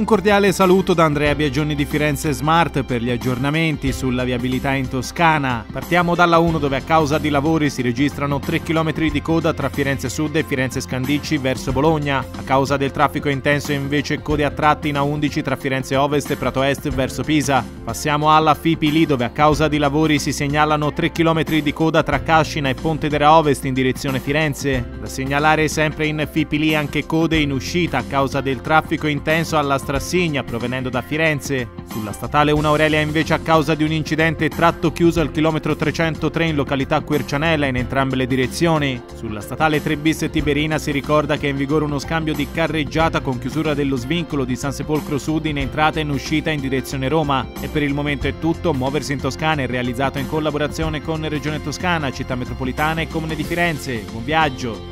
Un cordiale saluto da Andrea Biagioni di Firenze Smart per gli aggiornamenti sulla viabilità in Toscana. Partiamo dalla 1 dove a causa di lavori si registrano 3 km di coda tra Firenze Sud e Firenze Scandicci verso Bologna. A causa del traffico intenso invece code a tratti in A11 tra Firenze Ovest e Prato Est verso Pisa. Passiamo alla Fipili dove a causa di lavori si segnalano 3 km di coda tra Cascina e Ponte della Ovest in direzione Firenze. Da segnalare sempre in Fipili anche code in uscita a causa del traffico intenso alla strada Strassigna provenendo da Firenze. Sulla statale 1 Aurelia invece a causa di un incidente tratto chiuso al chilometro 303 in località Quercianella in entrambe le direzioni. Sulla statale 3 bis Tiberina si ricorda che è in vigore uno scambio di carreggiata con chiusura dello svincolo di San Sepolcro Sud in entrata e in uscita in direzione Roma. E per il momento è tutto, Muoversi in Toscana è realizzato in collaborazione con Regione Toscana, Città Metropolitana e Comune di Firenze. Buon viaggio!